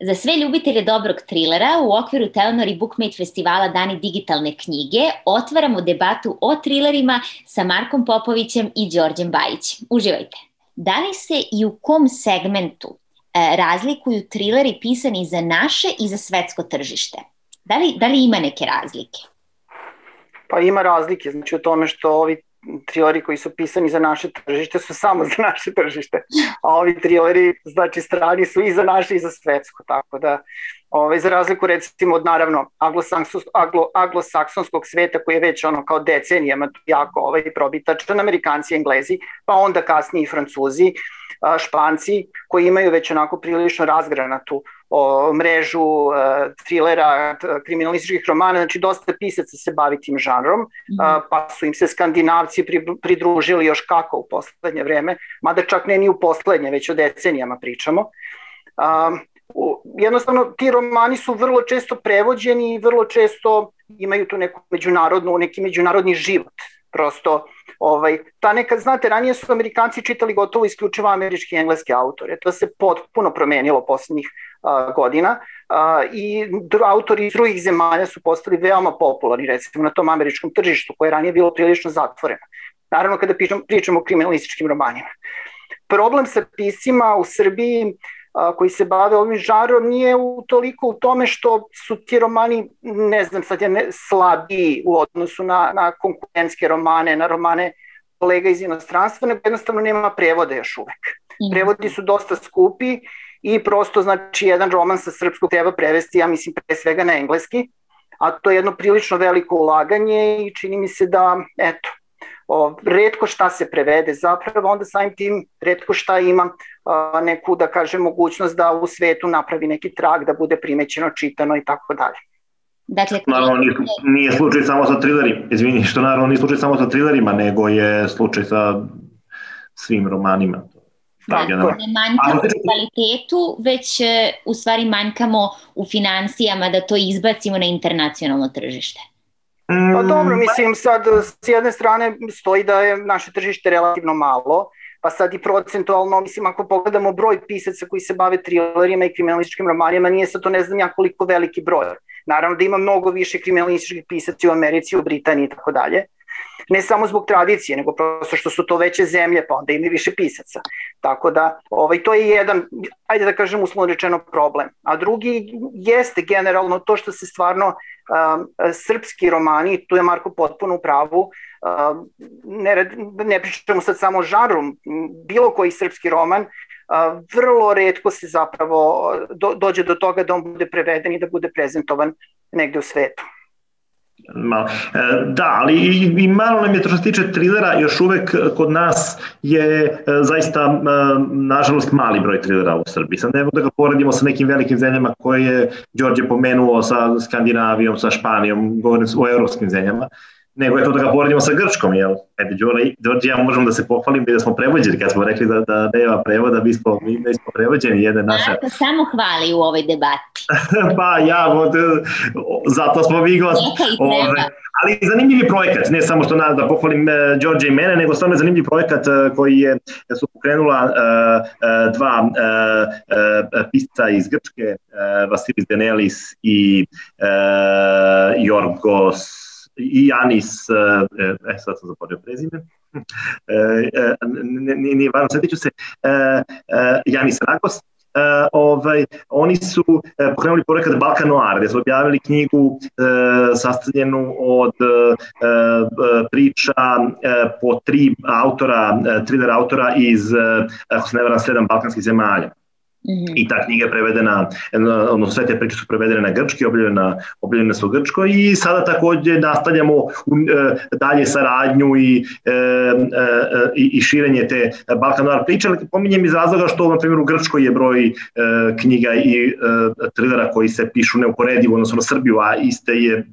Za sve ljubitelje dobrog trilera u okviru Telenor i Bookmate festivala Dani digitalne knjige otvaramo debatu o trilerima sa Markom Popovićem i Đorđem Bajićem. Uživajte! Da li se i u kom segmentu e, razlikuju trileri pisani za naše i za svetsko tržište? Da li, da li ima neke razlike? Pa ima razlike, znači u tome što ovi trileri koji su pisani za naše tržište su samo za naše tržište, a ovi trileri, znači strani su i za naše i za svetsko, tako da ovaj, za razliku recimo od naravno aglo, aglosaksonskog sveta koji je već ono kao decenijama jako ovaj, probitačan, Amerikanci, Englezi, pa onda kasnije i Francuzi, Španci koji imaju već onako prilično razgranatu o, mrežu e, trilera, kriminalističkih romana, znači dosta pisaca se bavi tim žanrom, mm -hmm. pa su im se skandinavci pridružili još kako u poslednje vreme, mada čak ne ni u poslednje, već o decenijama pričamo. A, jednostavno ti romani su vrlo često prevođeni i vrlo često imaju tu neku međunarodnu, neki međunarodni život. Prosto, ovaj, ta neka, znate, ranije su Amerikanci čitali gotovo isključivo američki i engleske autore. To se potpuno promenilo poslednjih a, godina a, i autori iz drugih zemalja su postali veoma popularni, recimo na tom američkom tržištu, koje je ranije bilo prilično zatvoreno. Naravno, kada pričamo, pričamo o kriminalističkim romanima. Problem sa pisima u Srbiji a, koji se bave ovim žarom nije u toliko u tome što su ti romani, ne znam sad je ne, slabiji u odnosu na, na konkurentske romane, na romane kolega iz inostranstva, nego jednostavno nema prevode još uvek. Mhm. Prevodi su dosta skupi i prosto znači jedan roman sa srpskog treba prevesti, ja mislim pre svega na engleski, a to je jedno prilično veliko ulaganje i čini mi se da, eto, o, redko šta se prevede zapravo, onda samim tim redko šta ima neku, da kaže, mogućnost da u svetu napravi neki trag, da bude primećeno, čitano i tako dalje. Dakle, naravno nije, nije slučaj samo sa trilerima, izvini, što naravno nije slučaj samo sa trilerima, nego je slučaj sa svim romanima. Da, ne manjkamo u kvalitetu, već e, u stvari manjkamo u financijama da to izbacimo na internacionalno tržište. Pa dobro, mislim sad s jedne strane stoji da je naše tržište relativno malo, pa sad i procentualno, mislim ako pogledamo broj pisaca koji se bave trilerima i kriminalističkim romanima, nije sad to ne znam ja koliko veliki broj. Naravno da ima mnogo više kriminalističkih pisaca u Americi, u Britaniji i tako dalje ne samo zbog tradicije, nego prosto što su to veće zemlje, pa onda ima više pisaca. Tako da, ovaj, to je jedan, ajde da kažem uslovno rečeno problem. A drugi jeste generalno to što se stvarno um, srpski romani, tu je Marko potpuno u pravu, um, ne, ne pričamo sad samo žaru, bilo koji srpski roman, uh, vrlo redko se zapravo do, dođe do toga da on bude preveden i da bude prezentovan negde u svetu. Malo. E, da, ali i, i malo nam je, to što se tiče trilera, još uvek kod nas je e, zaista, e, nažalost, mali broj trilera u Srbiji. Sad ne da ga poredimo sa nekim velikim zemljama koje je Đorđe pomenuo sa Skandinavijom, sa Španijom, govorim o evropskim zemljama nego je to da ga poredimo sa Grčkom, jel? Ajde, Đorđe, ja možemo da se pohvalim da smo prevođeni, kad smo rekli da, da nema prevoda, mi smo, mi, smo prevođeni, jedna naša... Marko samo hvali u ovoj debati. Pa ja, od, zato smo mi gost. Ove, ali zanimljiv je projekat, ne samo što na, da pohvalim uh, Đorđe i mene, nego stvarno zanimljiv projekat uh, koji je, su pokrenula uh, uh, dva uh, uh, pisca iz Grčke, uh, Vasilis Denelis i uh, Jorgos i Janis, e, e sad sam zaporio prezime, e, nije važno, svetit ću se, Janis Ragos, Uh, ovaj, oni su uh, pokrenuli projekat Balkan Noir, gde su objavili knjigu uh, sastavljenu od uh, priča uh, po tri autora, uh, thriller autora iz, uh, ako se ne varam, sedam balkanskih zemalja. -hmm. I ta knjiga je prevedena, odnosno sve te priče su prevedene na grčki, objavljene, objavljene su u grčkoj i sada takođe nastavljamo u, e, dalje saradnju i, e, e, i, i širenje te Balkan Noir priče, ali pominjem iz razloga što, na primjer, u Grčkoj je broj e, knjiga i e, trilera koji se pišu neuporedivo, odnosno na Srbiju, a iste je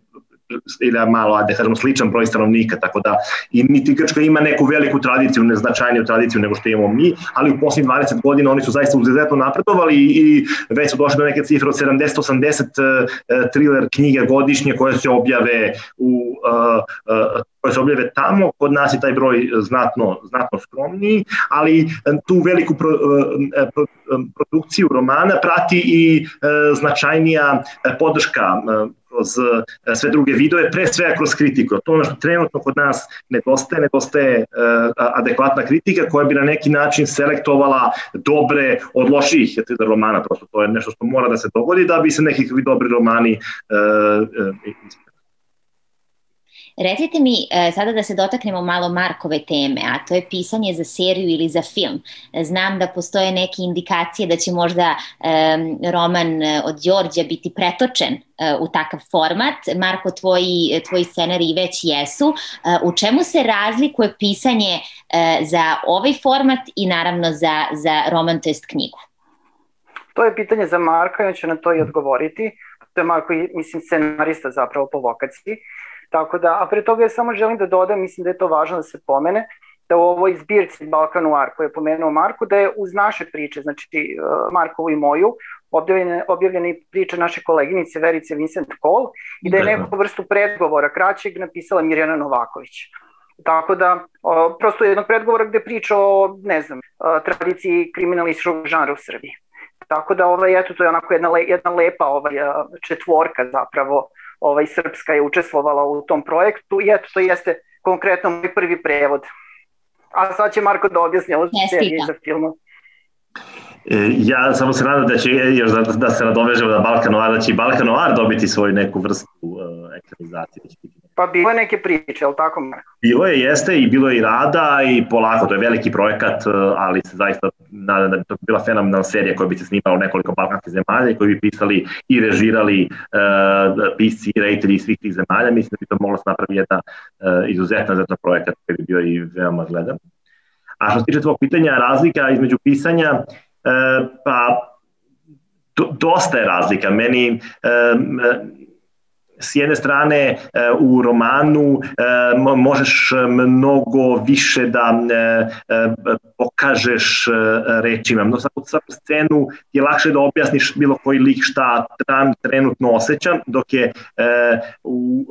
ili malo, da kažemo, sličan broj stanovnika, tako da i niti Grčka ima neku veliku tradiciju, neznačajniju tradiciju nego što imamo mi, ali u poslednjih 20 godina oni su zaista uzezetno napredovali i već su došli do neke cifre od 70-80 uh, thriller knjige godišnje koje se objave u uh, uh, koje se objave tamo, kod nas je taj broj znatno, znatno skromniji, ali tu veliku pro, pro, produkciju romana prati i značajnija podrška kroz sve druge vidove, pre svega kroz kritiku. To ono što trenutno kod nas nedostaje, nedostaje adekvatna kritika koja bi na neki način selektovala dobre od loših romana, prosto to je nešto što mora da se dogodi da bi se neki dobri romani uh, uh, Recite mi e, sada da se dotaknemo malo Markove teme, a to je pisanje za seriju ili za film. Znam da postoje neke indikacije da će možda roman od Đorđa biti pretočen e, u takav format. Marko, tvoji, tvoji scenariji već jesu. E, u čemu se razlikuje pisanje za ovaj format i naravno za, za roman, to jest knjigu? To je pitanje za Marka on će na to i odgovoriti. To je Marko, mislim, scenarista zapravo po vokaciji. Tako da, a pre toga ja samo želim da dodam, mislim da je to važno da se pomene, da u ovoj zbirci Balkanuar koju je pomenuo Marko, da je uz naše priče, znači uh, Markovu i moju, objavljene, objavljene priče naše koleginice Verice Vincent Kohl i da je da, neku vrstu predgovora kraćeg napisala Mirjana Novaković. Tako da, o, prosto jednog predgovora gde priča o, ne znam, o, tradiciji kriminalističkog žanra u Srbiji. Tako da, ovaj, eto, to je onako jedna, le, jedna lepa ovaj, četvorka zapravo ovaj, Srpska je učestvovala u tom projektu i eto, to jeste konkretno moj prvi prevod. A sad će Marko da objasni ovo serije za filmom. E, ja samo se nadam da će još da, da se nadovežemo na Balkan Noir, da će i Balkan Noir dobiti svoju neku vrstu uh, ekranizacije. Pa bilo je neke priče, je li tako? Bilo je, jeste i bilo je i rada i polako, to je veliki projekat, uh, ali se zaista nadam da bi to bila fenomenalna serija koja bi se snimala u nekoliko balkanskih zemalja i koji bi pisali i režirali uh, pisci i rejtelji iz svih tih zemalja. Mislim da bi to moglo se napraviti jedna uh, izuzetna, izuzetna projekat koji bi bio i veoma gledan. A što se tiče tvojeg pitanja, razlika između pisanja E, pa do, dosta je razlika. Meni e, s jedne strane e, u romanu možeš mnogo više da pokažeš rečima. No, svaku, svaku scenu je lakše da objasniš bilo koji lik šta tam trenutno osjeća, dok je u,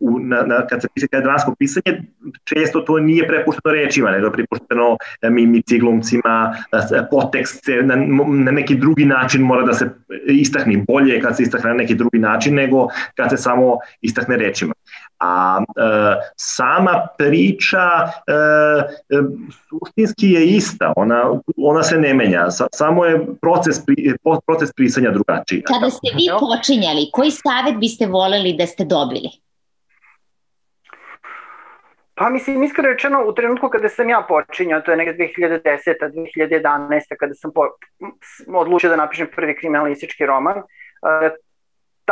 u, na, na, kad se piše kada je pisanje, često to nije prepušteno rečima, nego je prepušteno mimici, glumcima, potekst na, na neki drugi način mora da se istakne bolje kad se istakne na neki drugi način nego kad se samo istakne rečima. A e, sama priča e, e, suštinski je ista, ona, ona se ne menja, Sa, samo je proces, pri, proces prisanja drugačiji. Kada ste vi počinjali, koji savet biste voleli da ste dobili? Pa mislim, iskreno rečeno, u trenutku kada sam ja počinjao, to je nekada 2010. 2011. kada sam po, odlučio da napišem prvi kriminalistički roman,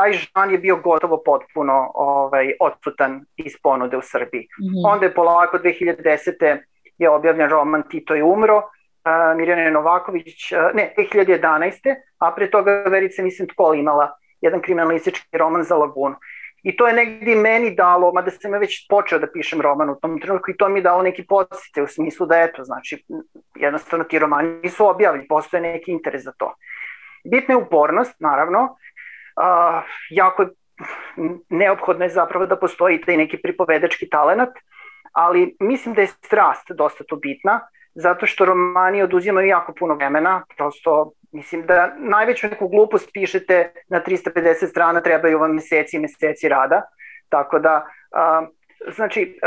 taj žan je bio gotovo potpuno ovaj, odsutan iz ponude u Srbiji. Mm -hmm. Onda je polako 2010. je objavljen roman Tito je umro, uh, Mirjana Novaković, uh, ne, 2011. a pre toga Verica mislim tko imala jedan kriminalistički roman za Lagunu. I to je negdje meni dalo, mada sam ja već počeo da pišem roman u tom trenutku i to mi je dalo neki podsjete u smislu da eto, znači jednostavno ti romani su objavljeni, postoje neki interes za to. Bitna je upornost, naravno, a, jako neophodno je zapravo da postoji taj neki pripovedački talenat, ali mislim da je strast dosta to bitna, zato što romani oduzimaju jako puno vremena, prosto mislim da najveću neku glupost pišete na 350 strana, trebaju vam meseci i meseci rada, tako da a, znači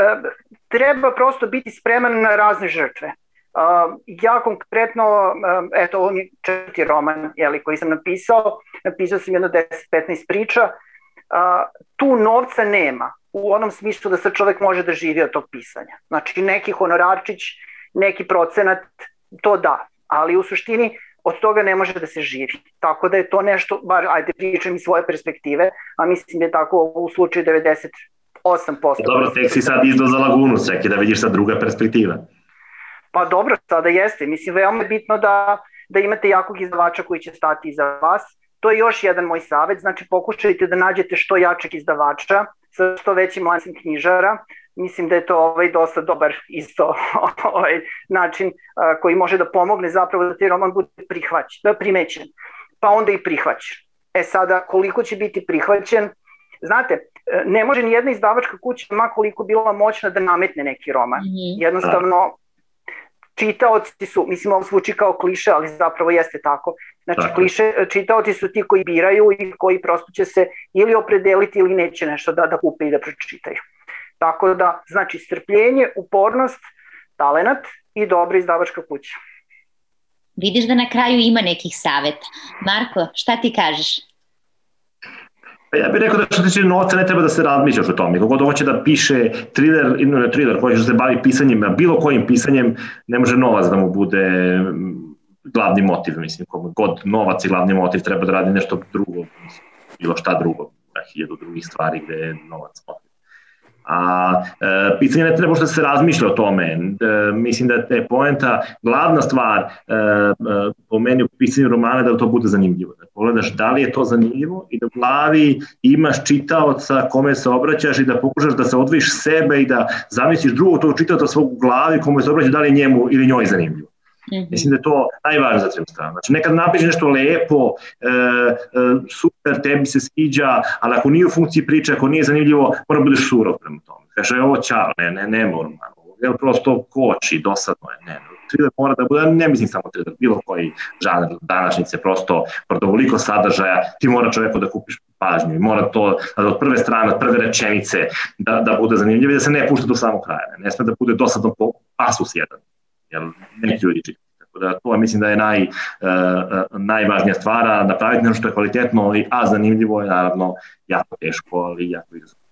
treba prosto biti spreman na razne žrtve. Uh, ja konkretno, uh, eto, ovo mi je četvrti roman jeli, koji sam napisao, napisao sam jedno 10-15 priča, uh, tu novca nema, u onom smislu da se čovek može da živi od tog pisanja. Znači, neki honorarčić, neki procenat, to da, ali u suštini od toga ne može da se živi. Tako da je to nešto, bar ajde pričam iz svoje perspektive, a mislim da je tako u slučaju 98%. Dobro, tek si sad izdao za lagunu, čekaj da vidiš sad druga perspektiva. Pa dobro, sada jeste. Mislim, veoma je bitno da, da imate jakog izdavača koji će stati iza vas. To je još jedan moj savet, znači pokušajte da nađete što jačeg izdavača sa što većim lancem knjižara. Mislim da je to ovaj dosta dobar isto ovaj način a, koji može da pomogne zapravo da ti roman bude prihvaćen, da primećen, pa onda i prihvaćen. E sada, koliko će biti prihvaćen, Znate, ne može ni jedna izdavačka kuća, makoliko bila moćna, da nametne neki roman. Mm -hmm. Jednostavno, čitaoci su, mislim ovo zvuči kao kliše, ali zapravo jeste tako. Znači tako. kliše, čitaoci su ti koji biraju i koji prosto će se ili opredeliti ili neće nešto da, da kupe i da pročitaju. Tako da, znači, strpljenje, upornost, talenat i dobra izdavačka kuća. Vidiš da na kraju ima nekih saveta. Marko, šta ti kažeš? Pa ja bih rekao da što tiče novca ne treba da se razmišljaš o tome. Kogod hoće da piše thriller, ne thriller, koji se bavi pisanjem, bilo kojim pisanjem, ne može novac da mu bude glavni motiv, mislim, god novac i glavni motiv treba da radi nešto drugo, bilo šta drugo, hiljadu drugih stvari gde je novac motiv. A e, pitanje ne treba što se razmišlja o tome. E, mislim da je poenta, glavna stvar e, e, po meni u pisanju romana da to bude zanimljivo. Da pogledaš da li je to zanimljivo i da u glavi imaš čitaoca kome se obraćaš i da pokušaš da se odvojiš sebe i da zamisliš drugog tog čitaoca svog u glavi kome se obraća da li je njemu ili njoj zanimljivo. -hmm. Mislim da je to najvažnije za cijelu stranu. Znači, nekad napišeš nešto lepo, e, e, super, tebi se sviđa, ali ako nije u funkciji priče, ako nije zanimljivo, mora da budeš surov prema tome. Kaže, ovo čao, ne, ne, ne moram. Jer prosto koči, dosadno je, ne, thriller mora da bude, ne mislim samo thriller, bilo koji žanr današnjice, prosto pred ovoliko sadržaja, ti mora čoveku da kupiš pažnju i mora to da od prve strane, od prve rečenice da, da bude zanimljivo i da se ne pušta do samog kraja. Ne, ne sme da bude dosadno po pasus jedan jer neki ljudi čitaju. Tako da to mislim da je naj, uh, najvažnija stvar, napraviti nešto što je kvalitetno, ali, a zanimljivo je naravno jako teško, ali jako izazovno.